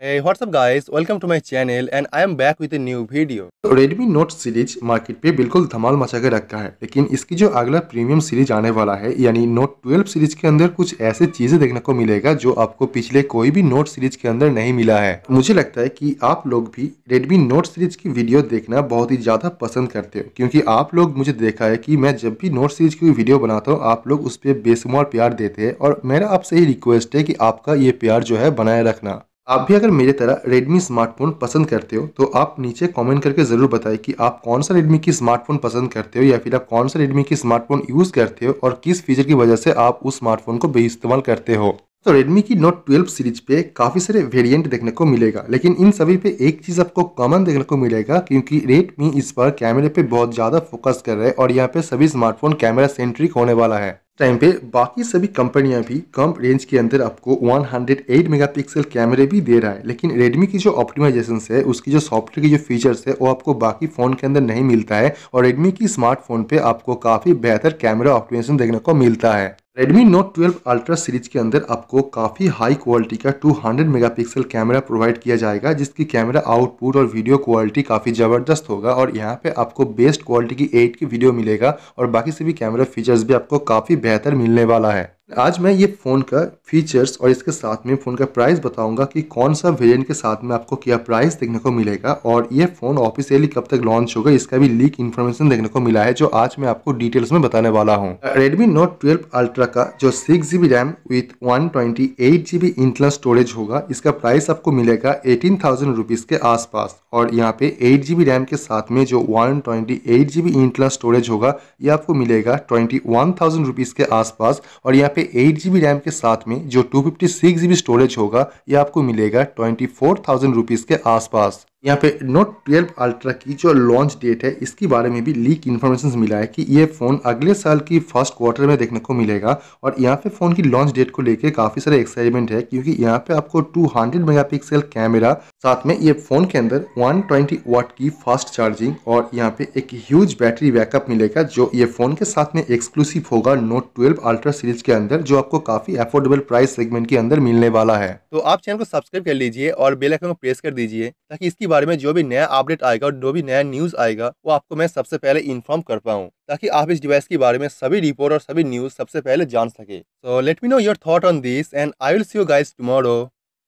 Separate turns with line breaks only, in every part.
Hey, what's up guys? Welcome to my channel and I am back with a new video.
तो Redmi Note series market पे बिल्कुल धमाल मचा के रखा है लेकिन इसकी जो अगला प्रीमियम सीरीज़ आने वाला है यानी Note 12 सीरीज़ के अंदर कुछ ऐसे चीज़ें देखने को मिलेगा जो आपको पिछले कोई भी नोट सीरीज़ के अंदर नहीं मिला है मुझे लगता है कि आप लोग भी Redmi Note सीरीज़ की वीडियो देखना बहुत ही ज़्यादा पसंद करते हो क्योंकि आप लोग मुझे देखा है कि मैं जब भी नोट सीरीज़ की वीडियो बनाता हूँ आप लोग उस पर बेसुमार प्यार देते हैं और मेरा आपसे ही रिक्वेस्ट है कि आपका ये प्यार जो है बनाए रखना आप भी अगर मेरे तरह Redmi स्मार्टफ़ोन पसंद करते हो तो आप नीचे कमेंट करके ज़रूर बताएँ कि आप कौन सा Redmi की स्मार्टफ़ोन पसंद करते हो या फिर आप कौन सा Redmi की स्मार्टफ़ोन यूज़ करते हो और किस फीचर की वजह से आप उस स्मार्टफ़ोन को बेइस्तेमाल करते हो। तो Redmi की Note 12 सीरीज़ पे काफ़ी सारे वेरिएंट देखने को मिलेगा, लेकिन इन सभी पे एक चीज़ आपको कॉमन देखने को मिलेगा क्योंकि Redmi इस पर कैमरे पे बहुत ज़्यादा फोकस कर रहे हैं और यहाँ पे सभी स्मार्टफ़ोन कैमरा सेंट्रिक होने वाला है। टाइम पे बाकी सभी कंपनियाँ भी कम रेंज के अंदर आपको 108 मेगापिक्सल कैमरे भी दे रहा है। लेकिन Redmi की जो ऑप्टिमाइजेशन है, उसकी जो सॉफ्टवेयर की जो फीचर्स है, वो आपको बाकी फ़ोन के अंदर नहीं मिलता है और Redmi की स्मार्टफ़ोन पे आपको काफ़ी बेहतर कैमरा ऑप्टिमाइजेशन देखने को मिलता है। Redmi Note 12 Ultra सीरीज़ के अंदर आपको काफ़ी हाई क्वालिटी का 200 मेगापिक्सल कैमरा प्रोवाइड किया जाएगा, जिसकी कैमरा आउटपुट और वीडियो क्वालिटी काफ़ी ज़बरदस्त होगा और यहाँ पे आपको बेस्ट क्वालिटी की 8 की वीडियो मिलेगा और बाकी सभी कैमरा फीचर्स भी आपको काफ़ी बेहतर मिलने वाला है। आज मैं ये फ़ोन का फीचर्स और इसके साथ में फ़ोन का प्राइस बताऊँगा कि कौन सा वेरिएंट के साथ में आपको क्या प्राइस देखने को मिलेगा और ये फ़ोन ऑफिशियली कब तक लॉन्च होगा, इसका भी लीक इन्फॉर्मेशन देखने को मिला है, जो आज मैं आपको डिटेल्स में बताने वाला हूँ। रेडमी नोट ट्वेल्व अल्ट्रा का जो six GB RAM with one twenty eight storage होगा, इसका प्राइस आपको मिलेगा एटीन थाउज़ेंड रुपीज़ के आसपास और यहाँ पे एट जीबी रैम के साथ में जो वन ट्वेंटी एट स्टोरेज होगा, ये आपको मिलेगा ट्वेंटी वन थाउज़ेंड रुपीज़ के आसपास और यहाँ पे एट जी रैम के साथ में जो two fifty six G storage होगा, ये आपको मिलेगा ट्वेंटी फोर थाउज़ेंड रुपीज़ के आसपास। यहाँ पे नोट 12 अल्ट्रा की जो लॉन्च डेट है, इसके बारे में भी लीक इन्फॉर्मेशन मिला है कि ये फ़ोन अगले साल की फ़र्स्ट क्वार्टर में देखने को मिलेगा और यहाँ पे फ़ोन की लॉन्च डेट को लेके काफ़ी सारे एक्साइटमेंट है क्योंकि यहाँ पे आपको 200 मेगापिक्सल कैमरा साथ में ये फ़ोन के अंदर 120 वाट की फास्ट चार्जिंग और यहाँ पे एक ह्यूज बैटरी बैकअप मिलेगा जो ये फ़ोन के साथ में एक्सक्लूसिव होगा नोट ट्वेल्व अल्ट्रा सीरीज़ के अंदर, जो आपको काफ़ी अफोर्डेबल प्राइस सेगमेंट के अंदर मिलने वाला है।
तो आप चैनल को सब्सक्राइब कर लीजिए और बेलाइकन को प्रेस कर दीजिए ताकि इसकी बारे में जो भी नया अपडेट आएगा और जो भी नया न्यूज़ आएगा, वो आपको मैं सबसे पहले इन्फॉर्म कर पाऊँ, ताकि आप इस डिवाइस के बारे में सभी रिपोर्ट और सभी न्यूज़ सबसे पहले जान सके। So let me know your thought on this and I will see you guys tomorrow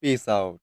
peace out